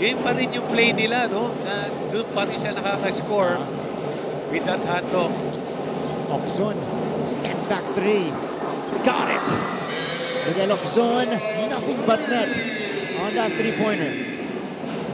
Yun pa rin yung play nila, no? Na doon pa rin siya nakaka-score with that handle. Okzon, step back three. Got it! Miguel Okzon, nothing but net on that three-pointer.